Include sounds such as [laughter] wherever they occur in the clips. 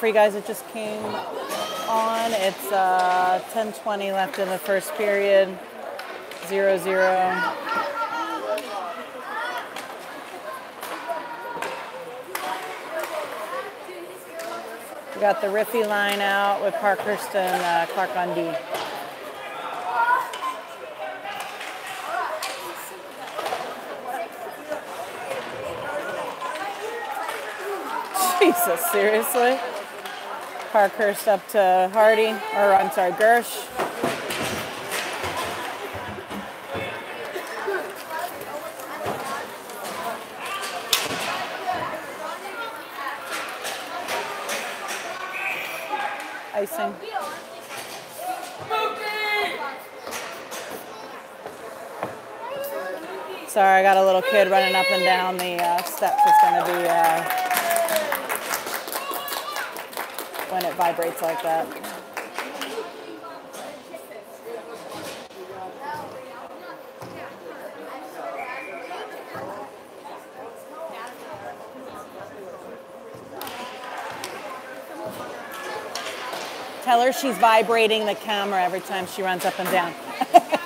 for you guys that just came on, it's uh, 10:20 left in the first period. Zero zero. We got the Riffy line out with Parkhurst and uh, Clark on D. [laughs] Jesus, seriously? Parkhurst up to Hardy, or I'm sorry, Gersh. Icing. Sorry, I got a little kid running up and down the uh, steps. It's going to be uh, when it vibrates like that. Tell her she's vibrating the camera every time she runs up and down. [laughs]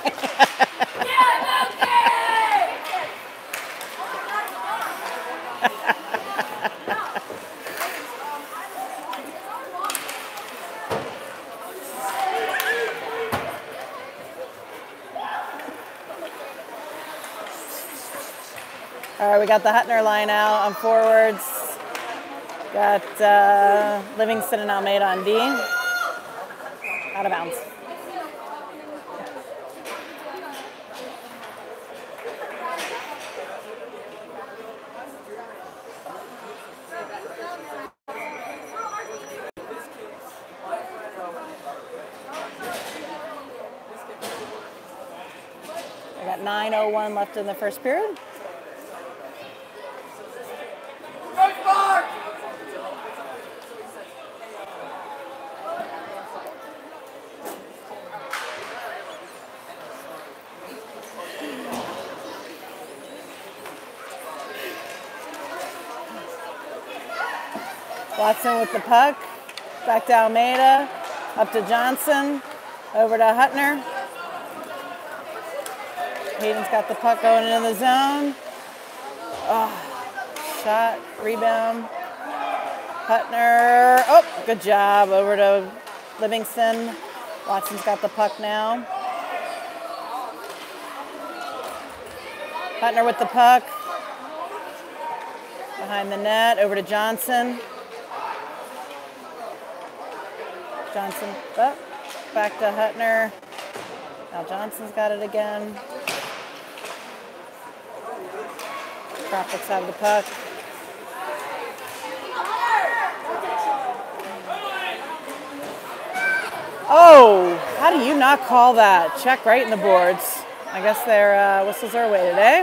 we got the Hutner line out on forwards. Got uh, Livingston and Almeida on D. Out of bounds. We got 9.01 left in the first period. Watson with the puck. Back to Almeida. Up to Johnson. Over to Hutner. Hayden's got the puck going into the zone. Oh, shot, rebound. Hutner. Oh, good job. Over to Livingston. Watson's got the puck now. Hutner with the puck. Behind the net. Over to Johnson. Johnson up. Back to Hutner. Now Johnson's got it again. Out of the puck. Oh, how do you not call that? Check right in the boards. I guess their uh, whistles are away today.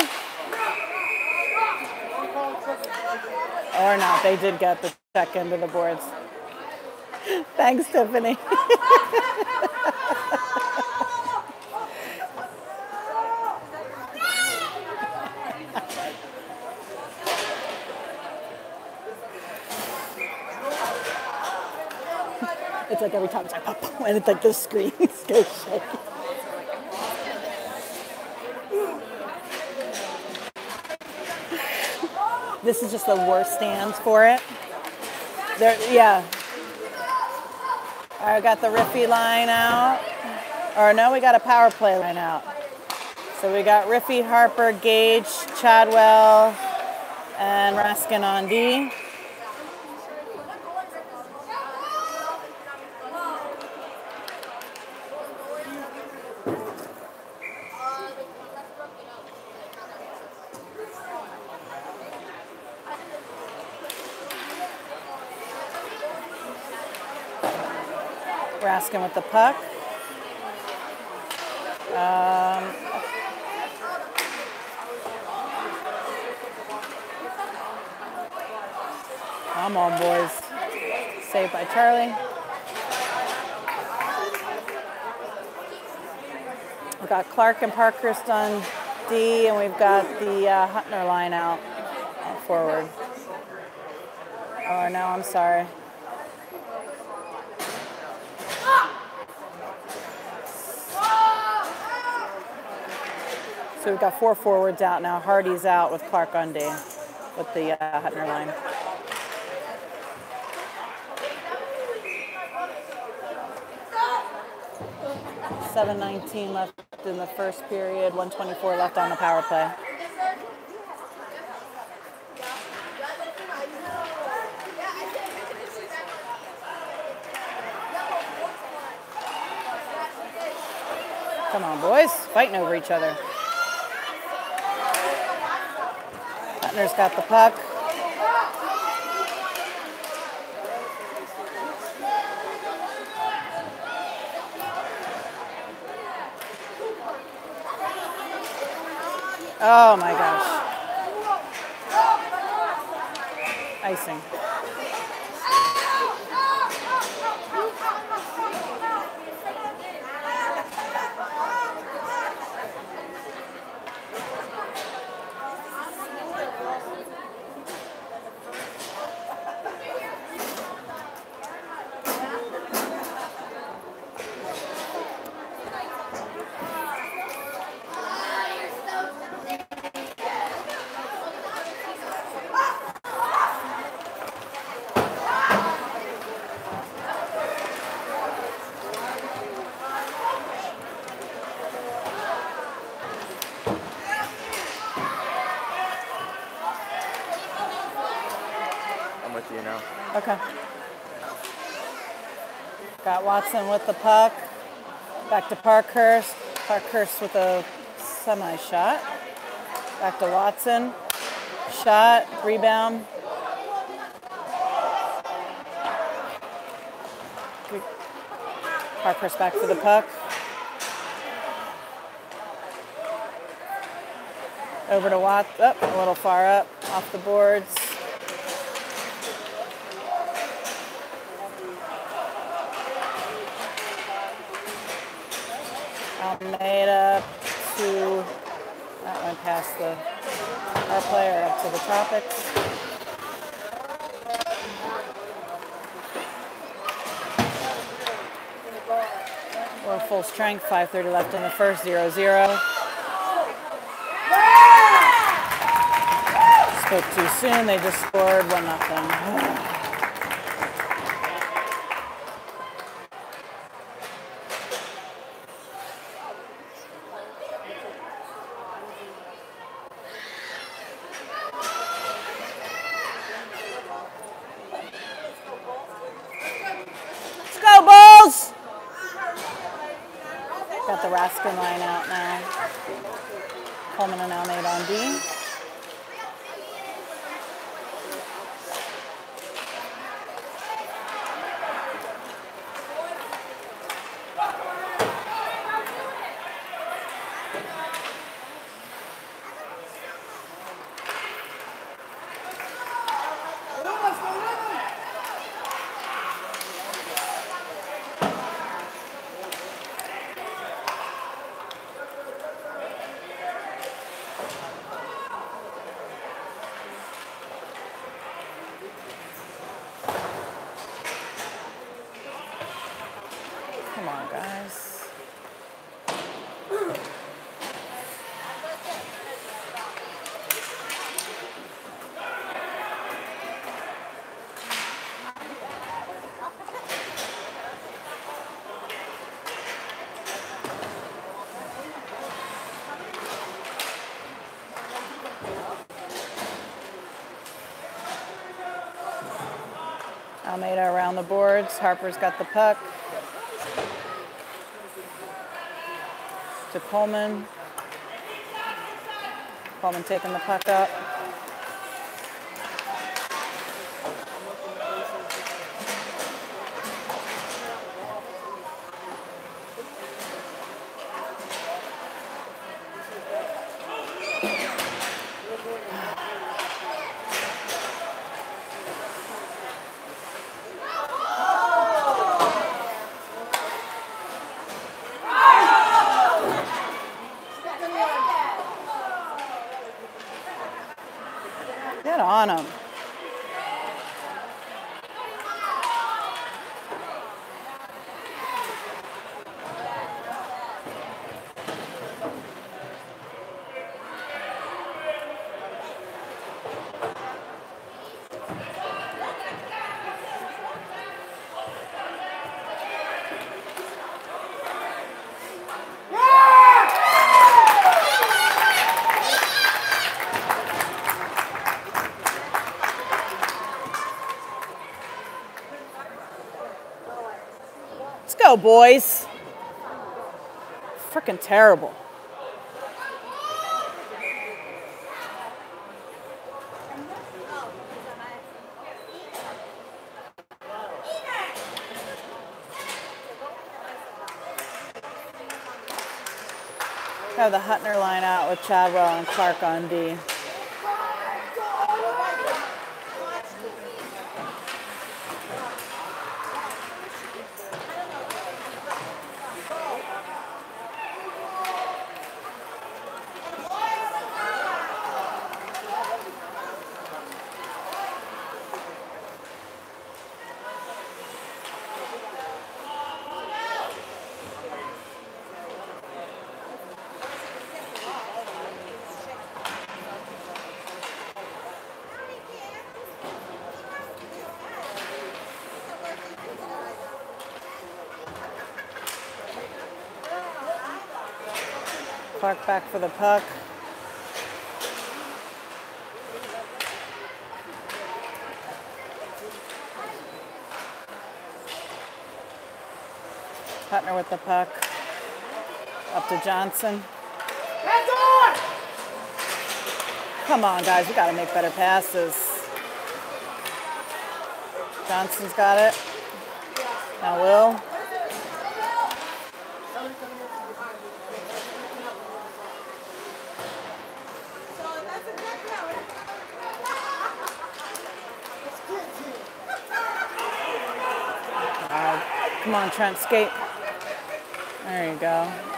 Or not, they did get the check into the boards. Thanks, Tiffany. it's like every time it's like pop, and it's like the screen [laughs] goes shaking. This is just the worst stands for it. There, yeah, I got the Riffy line out. Or no, we got a power play line out. So we got Riffy, Harper, Gage, Chadwell, and Raskin on D. With the puck. Um, come on, boys. Saved by Charlie. We've got Clark and Parkhurst on D, and we've got the uh, Hutner line out, out forward. Oh, no, I'm sorry. So we've got four forwards out now. Hardy's out with Clark D with the uh, Hutner line. Seven nineteen left in the first period. One twenty four left on the power play. Come on, boys, fighting over each other. Hutner's got the puck. Oh my gosh. Icing. Watson with the puck. Back to Parkhurst. Parkhurst with a semi shot. Back to Watson. Shot, rebound. Parkhurst back for the puck. Over to Watts. Up, a little far up, off the boards. Almeida to, that went past the, our player up to the tropics. We're full strength, 5.30 left in the first, 0 0. Spoke too soon, they just scored 1 nothing. [sighs] the boards. Harper's got the puck. To Coleman. Coleman taking the puck up. Get on him. Let's boys. Freaking terrible. Have the Hutner line out with Chadwell and Clark on D. Clark back for the puck. Hutner with the puck. Up to Johnson. Come on, guys. We got to make better passes. Johnson's got it. Now Will. On, Trent, skate. There you go.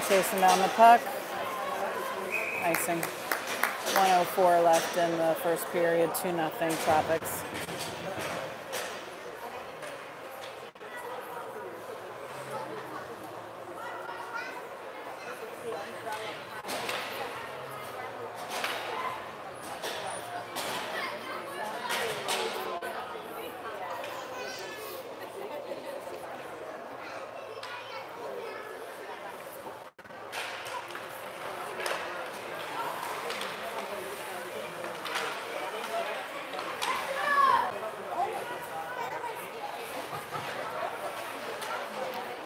Chasing down the puck. Icing. 104 left in the first period, 2 nothing Tropics.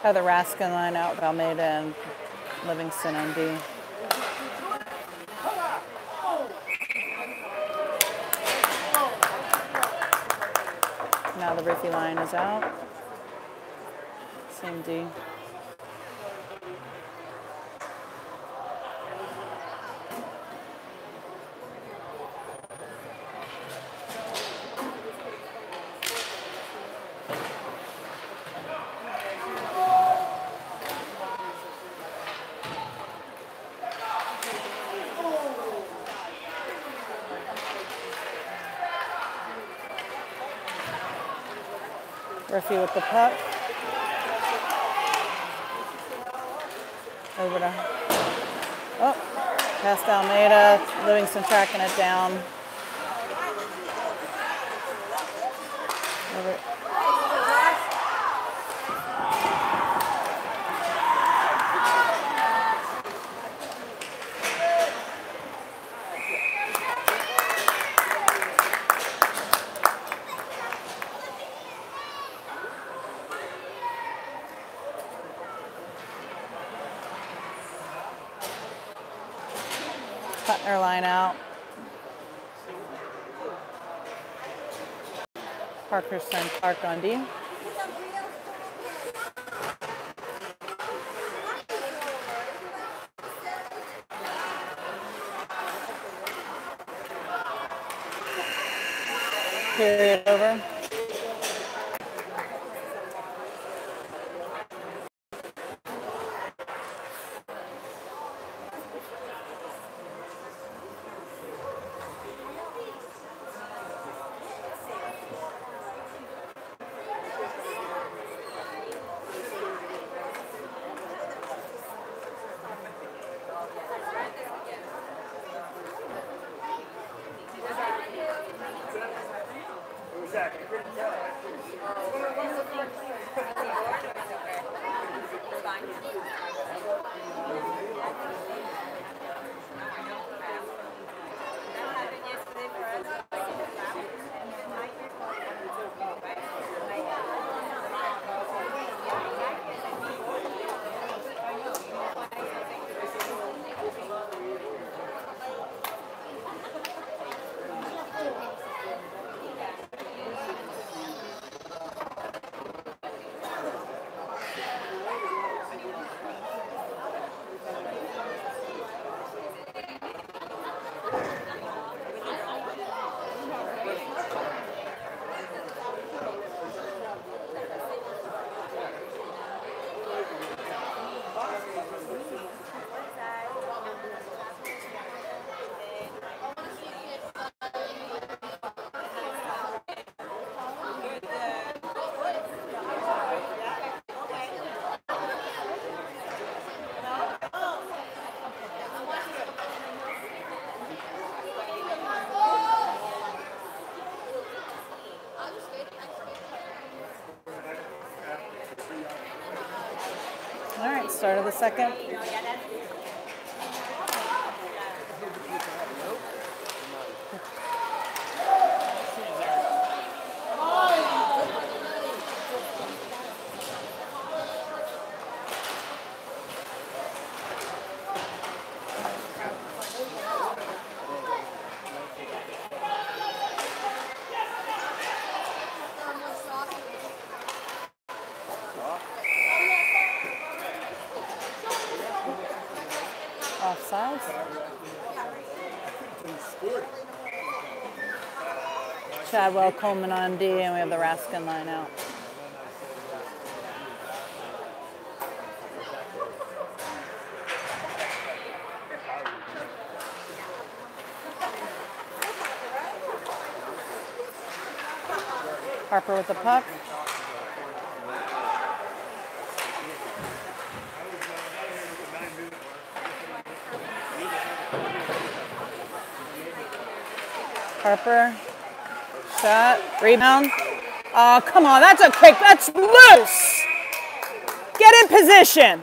Have the Raskin line out with Almeida and Livingston on D. Now the Riffy line is out. Same D. With the puck. Over to, oh, past Almeida. Livingston tracking it down. percent Park Gandhi. Period. Start of the second. Offsides. Chadwell, Coleman on D, and we have the Raskin line out. Harper with the puck. Harper, shot, rebound. Oh, come on, that's a kick. that's loose. Get in position.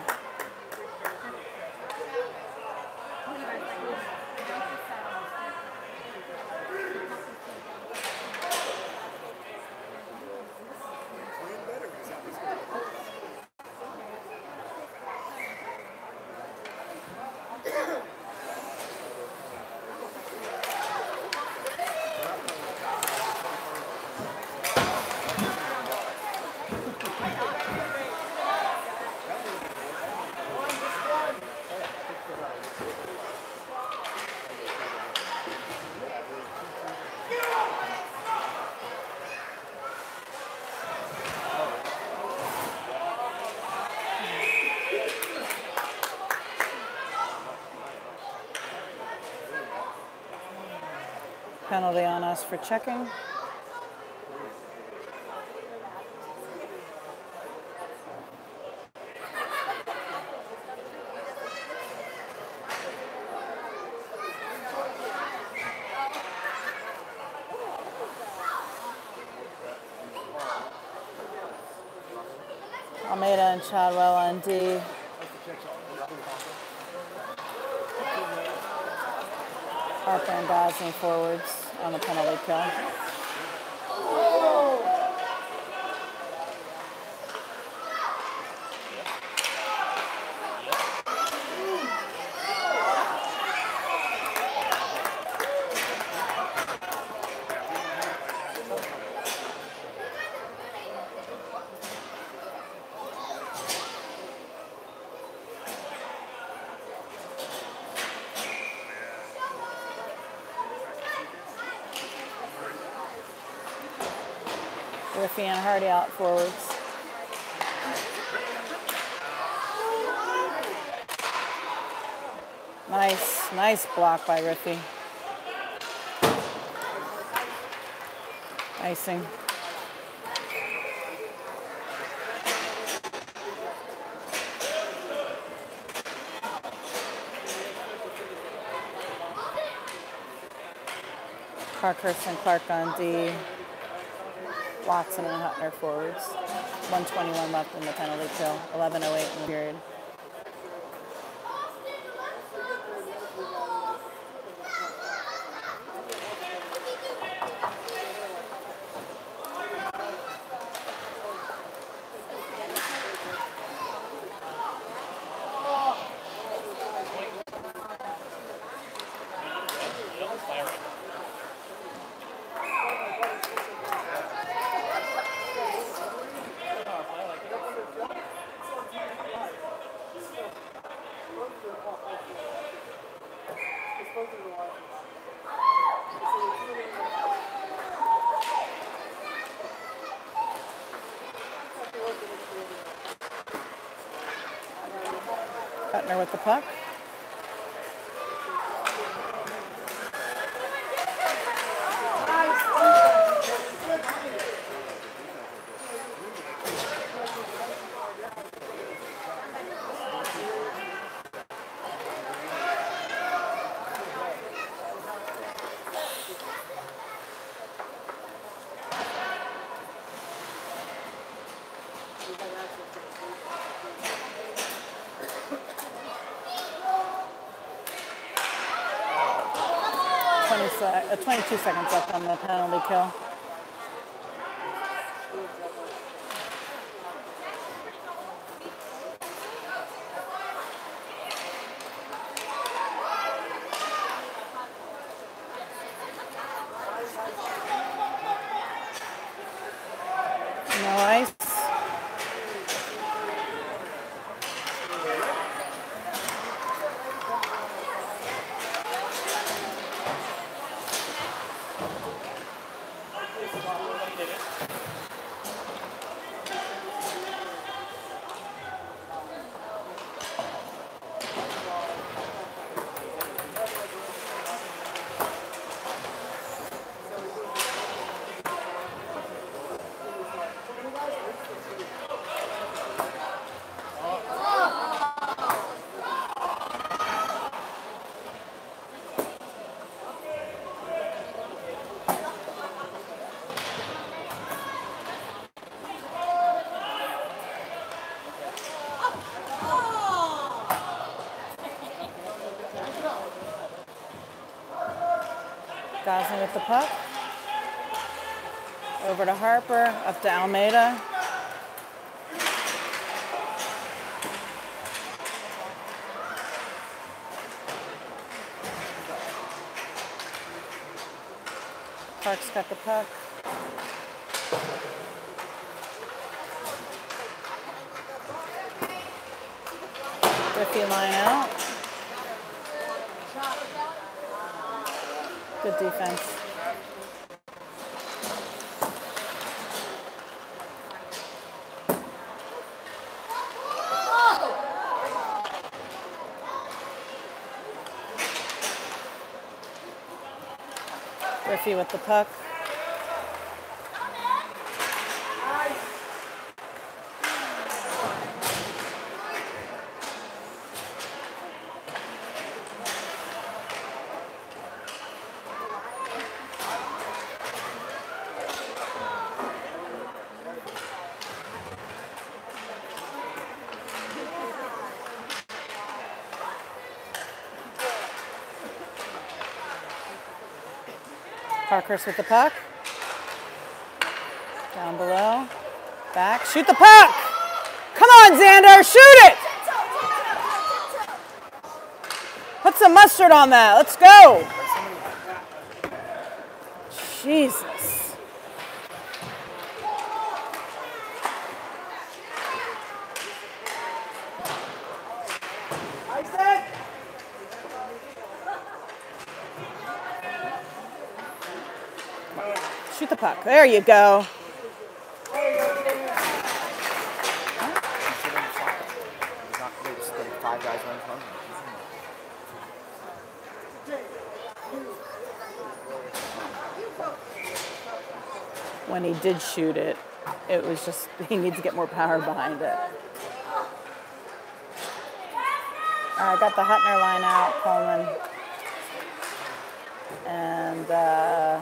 penalty on us for checking. Almeida and Chadwell on D. And uh, Gosney forwards on the penalty kill. Riffy and Hardy out forwards. Nice, nice block by Riffy. Icing. Parkhurst and Clark on D. Watson and Hutner forwards. 121 left in the penalty kill. 11.08 in the period. Hutner with the puck. Twenty 22 seconds left on the penalty kill. No ice. With the puck. Over to Harper, up to Almeida. Park's got the puck. Riffy line out. Good defense. Riffy with the puck. Parkhurst with the puck. Down below. Back. Shoot the puck! Come on, Xander, shoot it! Put some mustard on that. Let's go. Jesus. Shoot the puck. There you go. When he did shoot it, it was just, [laughs] he needs to get more power behind it. All right, got the Hutner line out, Coleman. And uh,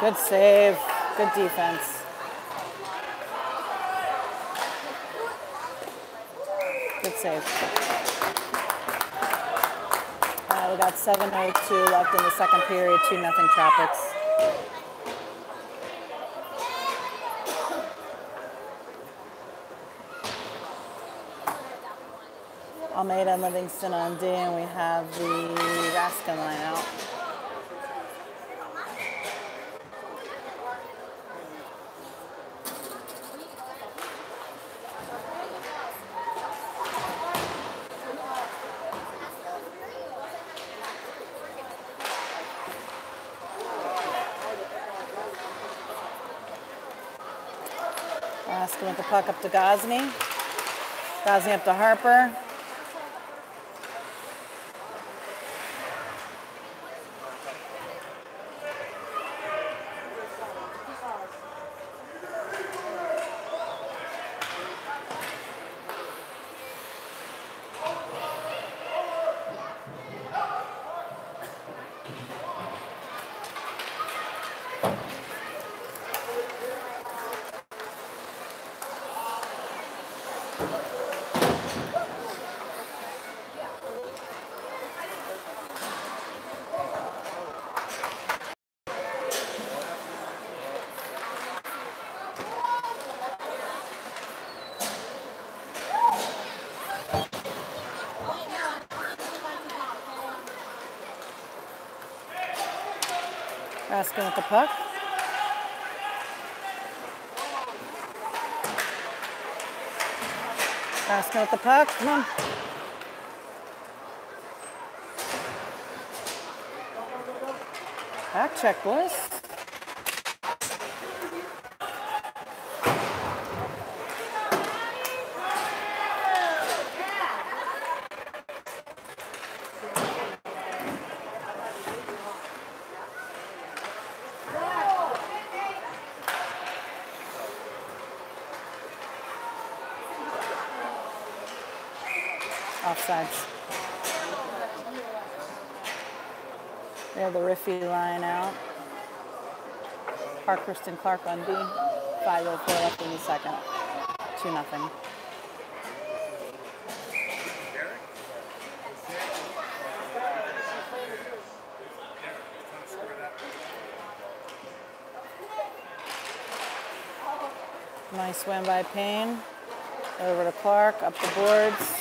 Good save. Good defense. Save. Uh, we got 7.02 left in the second period, 2 nothing Tropics. Almeida and Livingston on D, and we have the Raskin line out. Raskin with the puck up to Gosney. Gosney up to Harper. Raskin with the puck. Puck. Come on. Back check, boys. Offsides. We have the Riffy line out. Parkhurst and Clark on D. 5.04 left in the second. 2 nothing. Nice win by Payne. Over to Clark, up the boards.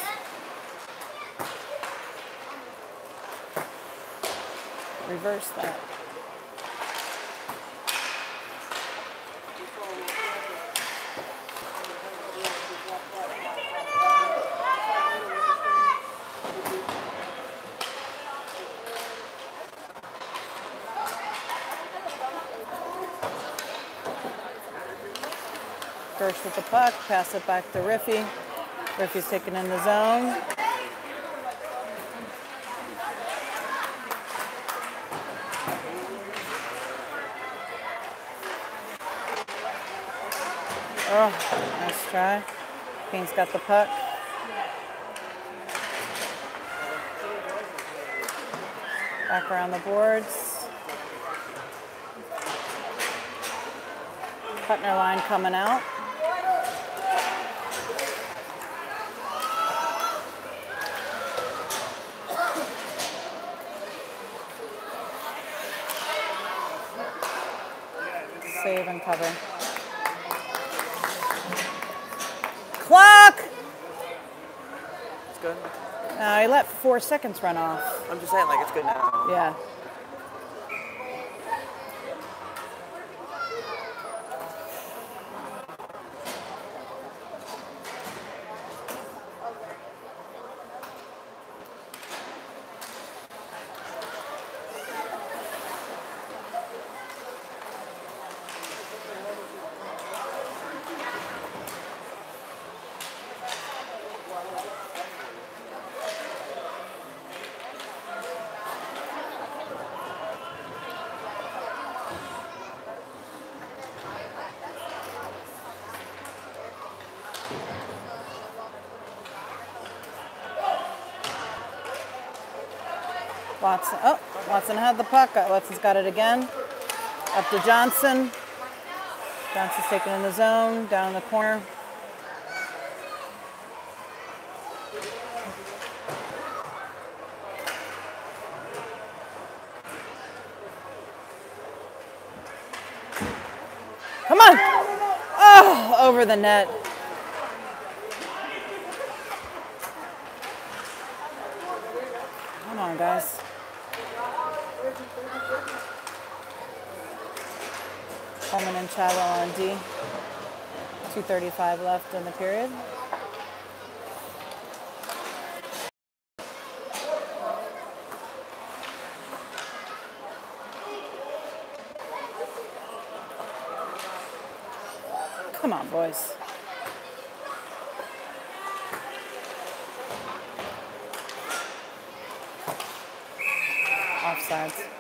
Reverse that. The puck, pass it back to Riffy. Riffy's taken in the zone. Oh, nice try. Payne's got the puck. Back around the boards. Putner line coming out. Save and cover. Clock! It's good. Uh, he let four seconds run off. I'm just saying, like, it's good now. Yeah. Watson. Oh, Watson had the puck. Uh, Watson's got it again. Up to Johnson. Johnson's taken in the zone, down the corner. Come on! Oh, over the net. Come on, guys. Coleman on D. 2.35 left in the period. Come on, boys. Offsides.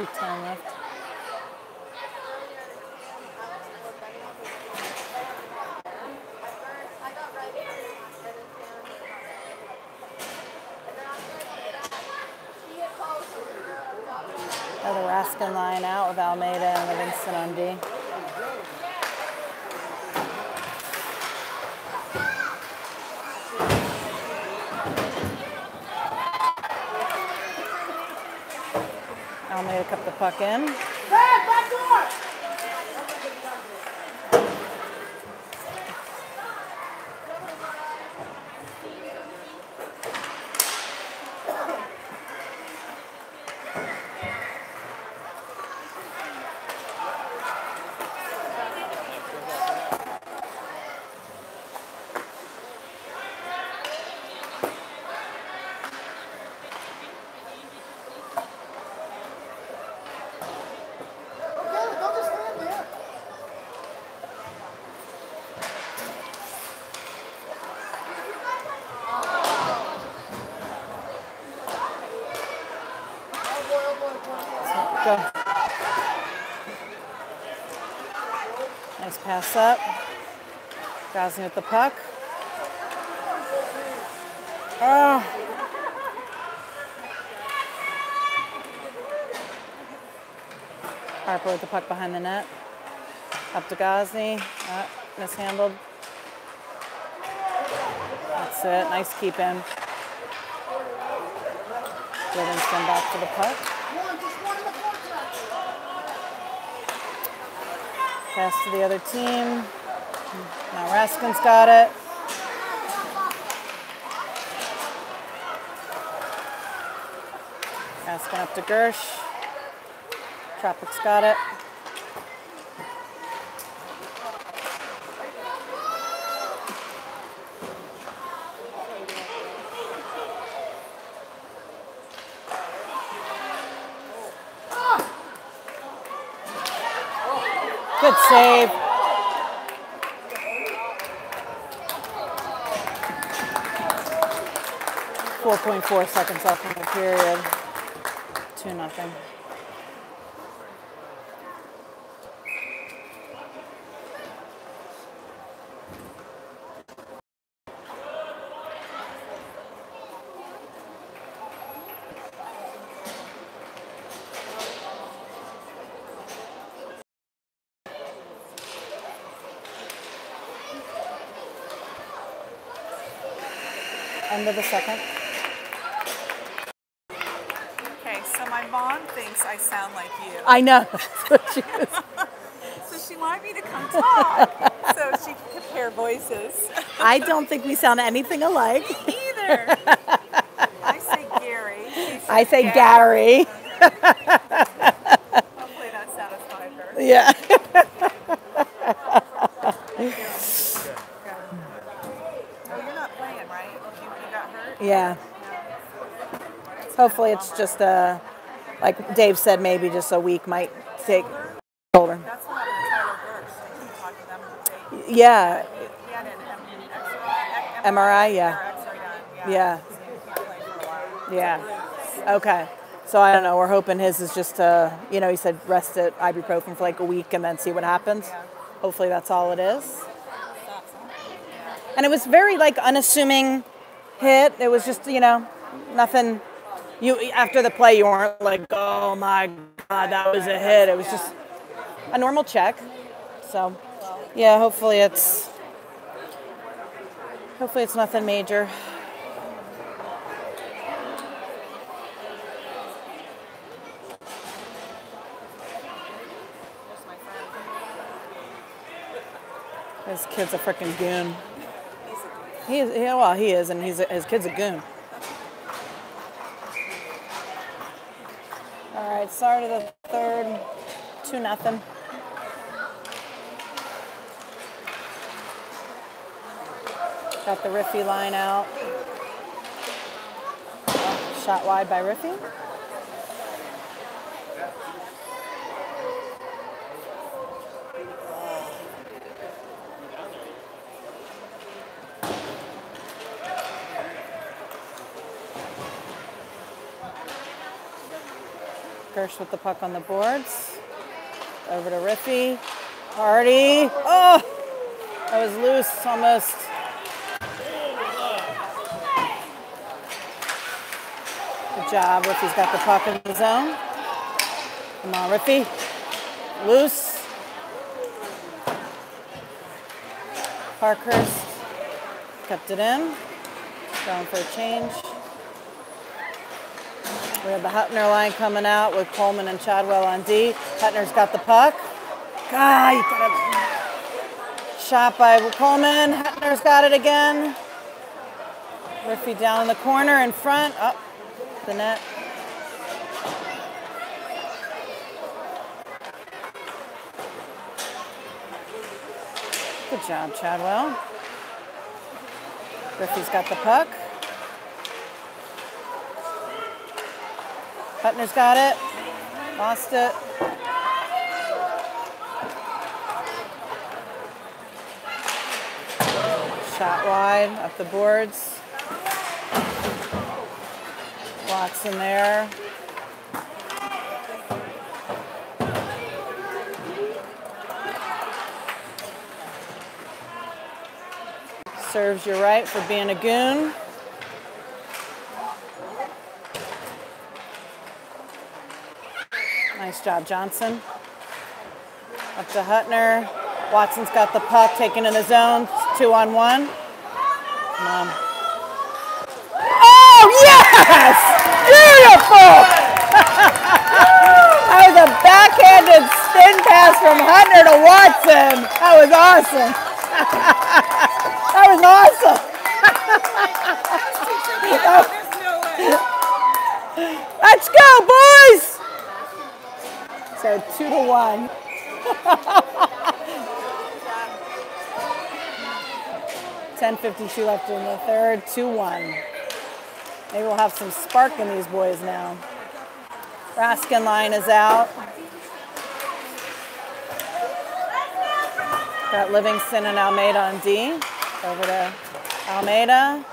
210 left. Another Raskin line out with Almeida and Livingston on D. Almeida Gosling with the puck. Oh. Harper with the puck behind the net. Up to Gosney. Uh, mishandled. That's it. Nice keep in. Livingston back to the puck. Pass to the other team. Now Raskin's got it. Raskin up to Gersh. Tropic's got it. Good save. 4.4 seconds left in the period. 2 nothing. end of the second. Thinks I sound like you. I know. [laughs] That's what she was. [laughs] So she wanted me to come talk so she could compare voices. [laughs] I don't think we sound anything alike. Either. I say Gary. I say Gary. Hopefully that satisfied her. Yeah. You're not playing, right? You, you got hurt? Yeah. Hopefully it's just a, like Dave said, maybe just a week might take shoulder. That's what happened to Tyler Burks. I keep talking to them. They, Yeah. he had an M- X-ray, MRI, yeah. Yeah. So he can't play for a while. Yeah. Okay. So I don't know. We're hoping his is just to, you know, he said rest it ibuprofen for like a week and then see what happens. Hopefully that's all it is. And it was very like unassuming hit. It was just, you know, nothing. You after the play, you weren't like, oh my god, that was a hit. It was just a normal check. So, yeah, hopefully it's hopefully it's nothing major. His kid's a freaking goon. He is, yeah, well, he is, and he's a, his kid's a goon. All right, start of the third, two nothing. Got the Riffy line out. Shot wide by Riffy. Gersh with the puck on the boards. Over to Riffy. Hardy. Oh! That was loose almost. Good job. Riffy's got the puck in the zone. Come on, Riffy. Loose. Parkhurst kept it in. Going for a change. We have the Hutner line coming out with Coleman and Chadwell on D. Hutner's got the puck. God, you got shot by Coleman. Hutner's got it again. Riffy down in the corner in front. Up the net. Good job, Chadwell. Riffy's got the puck. Hutner's got it. Lost it. Shot wide up the boards. Watson there. Serves you right for being a goon. Nice job, Johnson. Up to Hutner. Watson's got the puck taken in the zone. Two on one. Come on. Oh, yes! Beautiful! [laughs] that was a backhanded spin pass from Hutner to Watson. That was awesome. [laughs] that was awesome. [laughs] Let's go, boys! So two to one. [laughs] Ten fifty-two left in the third. Two one. Maybe we'll have some spark in these boys now. Raskin line is out. Got Livingston and Almeida on D. Over to Almeida.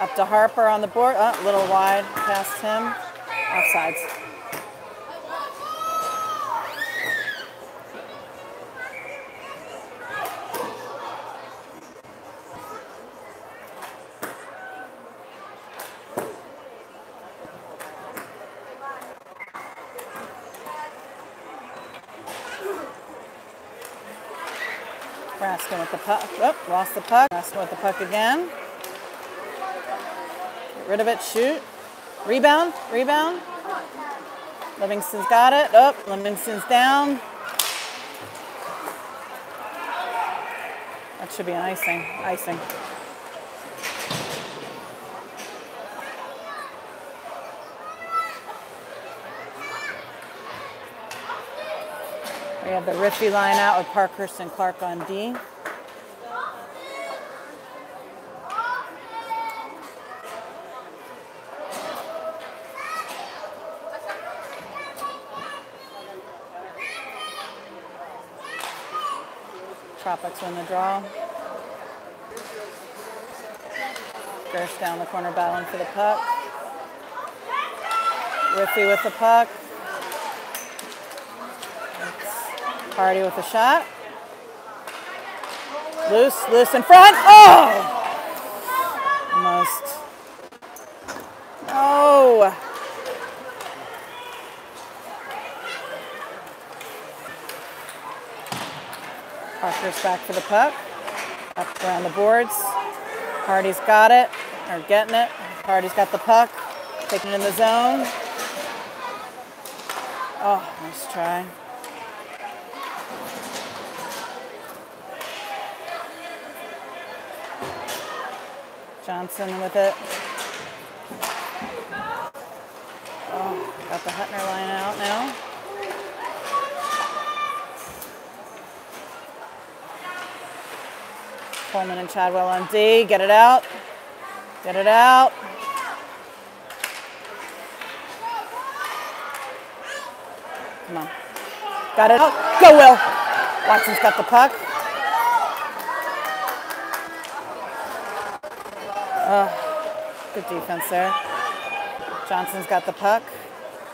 Up to Harper on the board. Oh, a little wide past him. Offsides. Raskin with the puck. Oh, lost the puck. Raskin with the puck again. Get rid of it. Shoot. Rebound. Rebound. Livingston's got it. Oh, Livingston's down. That should be an icing. Icing. We have the Riffy line out with Parkhurst and Clark on D. Tropics win the draw. Gersh down the corner battling for the puck. Riffy with the puck. Hardy with a shot. Loose, loose in front. Oh! Almost. Oh! Parker's back for the puck. Up around the boards. Hardy's got it, or getting it. Hardy's got the puck. Taking it in the zone. Oh, nice try. Johnson with it. Oh, got the Hutner line out now. Coleman and Chadwell on D. Get it out. Get it out. Come on. Got it out. Go, Will. Watson's got the puck. good defense there. Johnson's got the puck.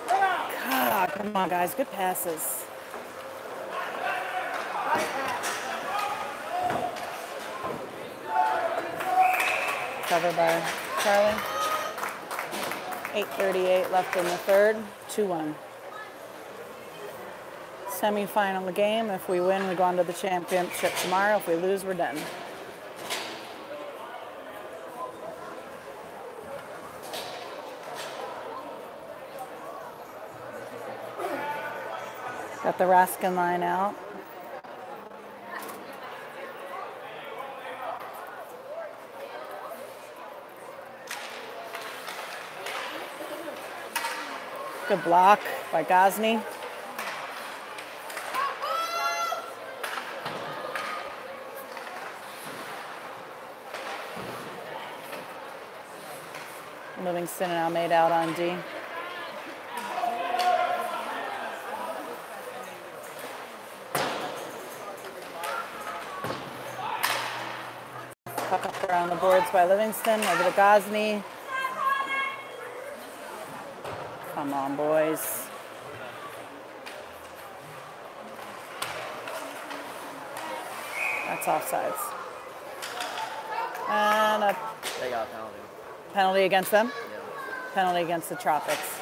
Come on, guys. Good passes. Covered by Charlie. 8.38 left in the third. 2-1. Semi-final game. If we win, we go on to the championship tomorrow. If we lose, we're done. Got the Raskin line out. Good block by Gosney. Livingston and Almeida out on D. Around the boards by Livingston, over to Gosney. Come on, boys. That's offsides. And a They got a penalty. penalty against them. Yeah. Penalty against the Tropics.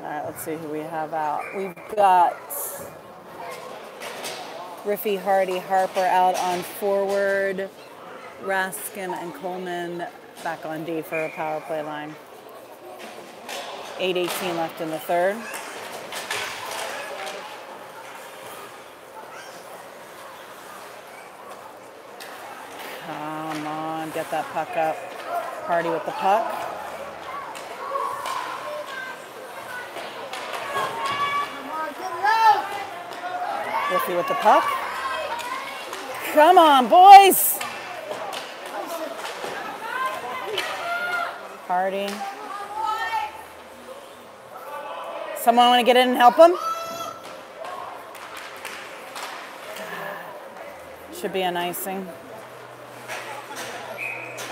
All right, let's see who we have out. We've got Riffy, Hardy, Harper out on forward, Raskin and Coleman back on D for a power play line. 8.18 left in the third. Come on, get that puck up. Hardy with the puck. With the puck. Come on, boys. Hardy. Someone want to get in and help him? Should be an icing.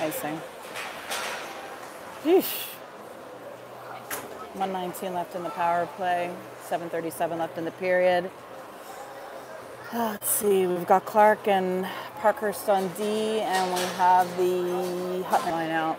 Icing. Yeesh. 119 left in the power play, 737 left in the period. Let's see, we've got Clark and Parkhurst on D, and we have the Hutner line out.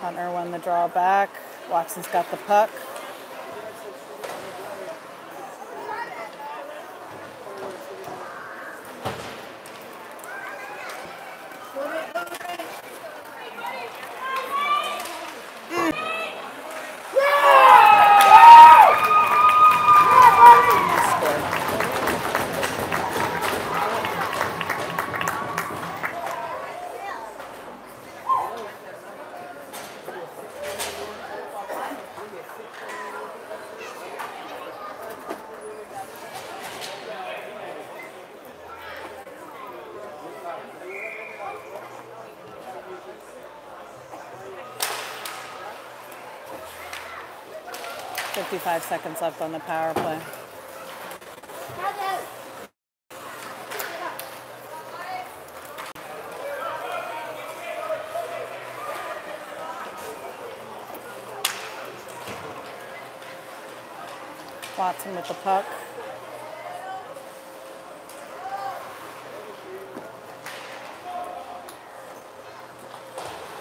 Hutner won the draw back. Watson's got the puck. Fifty-five seconds left on the power play. Watson with the puck.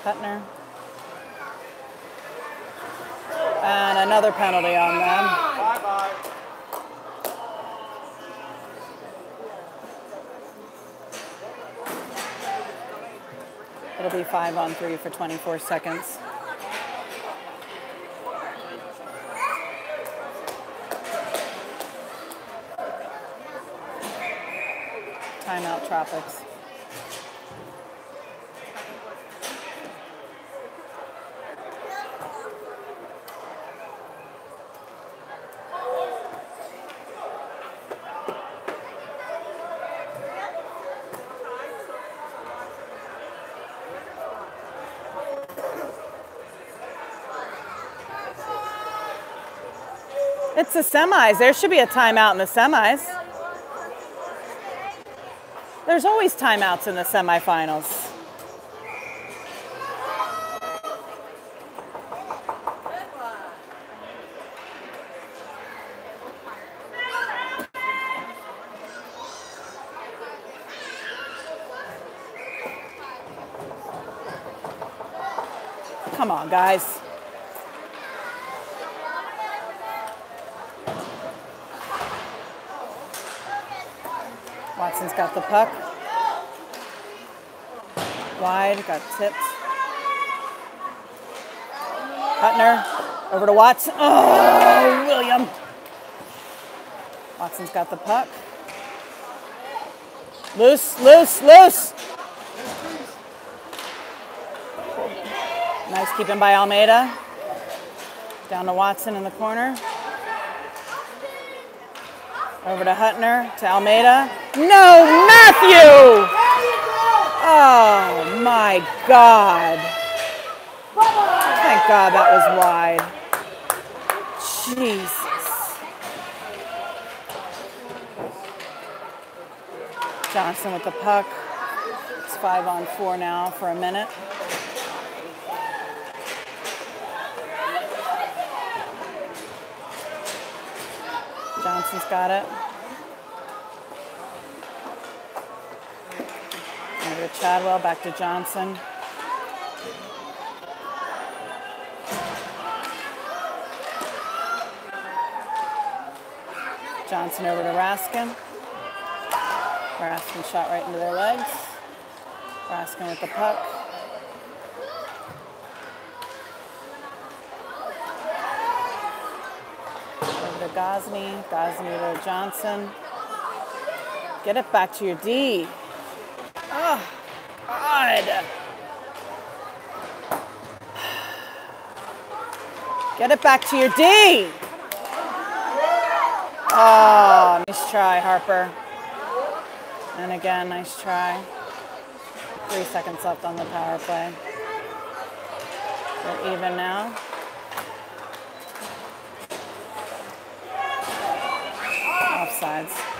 Putner. And another penalty on them. Bye bye. It'll be five on three for 24 seconds. Timeout Tropics. It's the semis. There should be a timeout in the semis. There's always timeouts in the semifinals. Come on, guys. Watson's got the puck. Wide, got tipped. Hutner over to Watson. Oh, William. Watson's got the puck. Loose, loose, loose. Nice keeping by Almeida. Down to Watson in the corner. Over to Hutner, to Almeida. No, Matthew! Oh my God. Thank God that was wide. Jesus. Johnson with the puck. It's five on four now for a minute. Johnson's got it. To Chadwell, back to Johnson. Johnson over to Raskin. Raskin shot right into their legs. Raskin with the puck. Over to Gosney. Gosney to Johnson. Get it back to your D. Oh, God. Get it back to your D. Oh, nice try, Harper. And again, nice try. Three seconds left on the power play. We're even now. Offsides.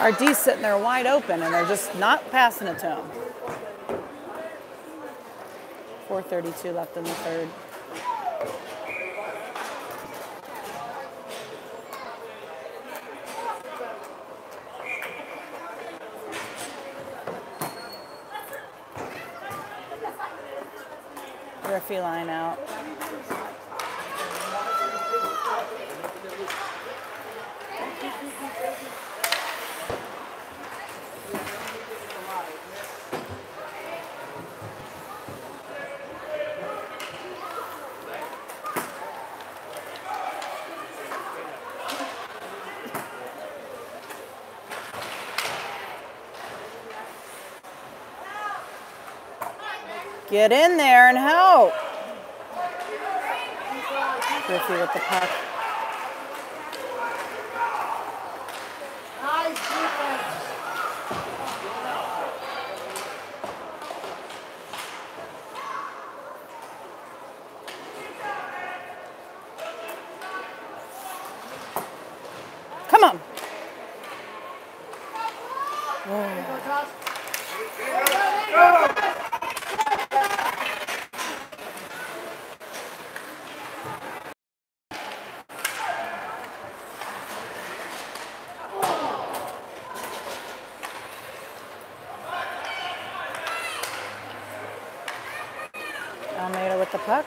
Our D's sitting there wide open and they're just not passing it to him. 4.32 left in the third. Griffey line out. Get in there and help. Griffey with the puck. Come on. Almeida with the puck.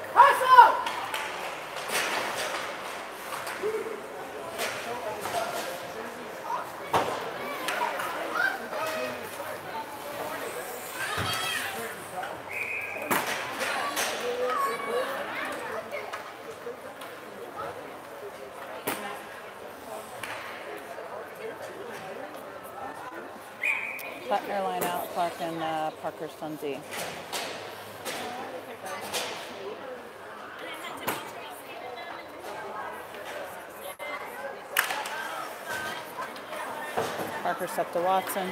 Putner line out, Clark and uh, Parker Sunday. Parker to Watson.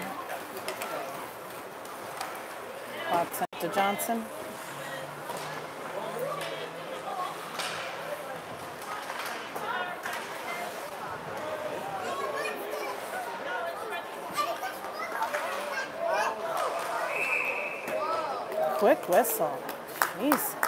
Watson to Johnson. É só Isso.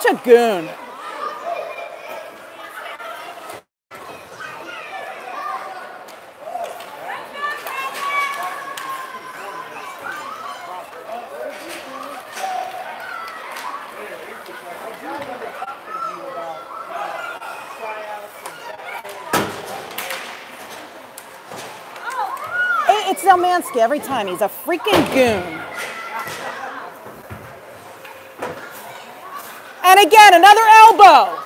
Such a goon. It- It's Zelmansky every time. He's a freaking goon. And again, another elbow.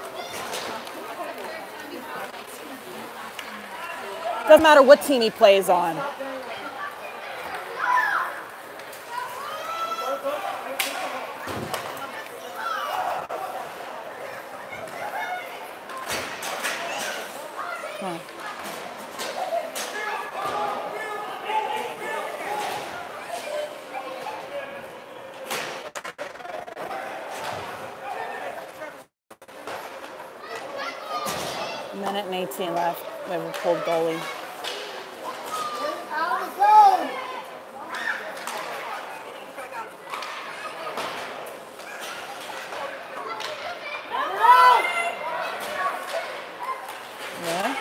Doesn't matter what team he plays on. Minute and 18 left. A goalie. Yeah.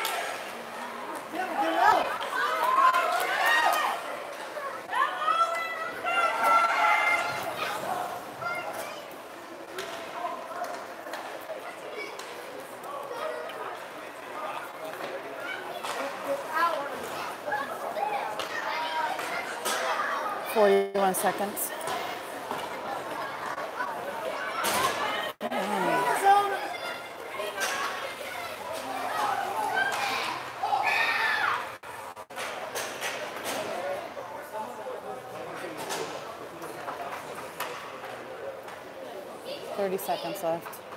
Forty-one seconds. Thirty seconds left.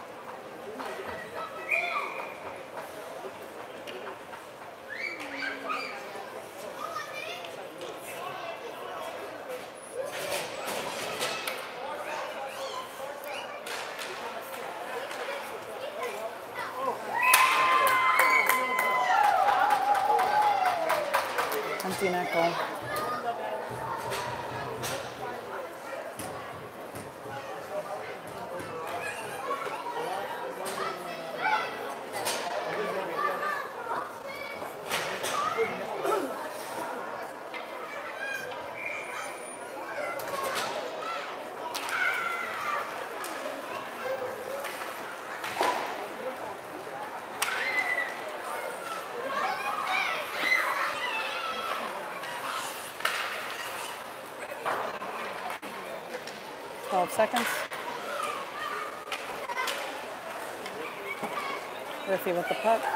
Seconds. With the puck.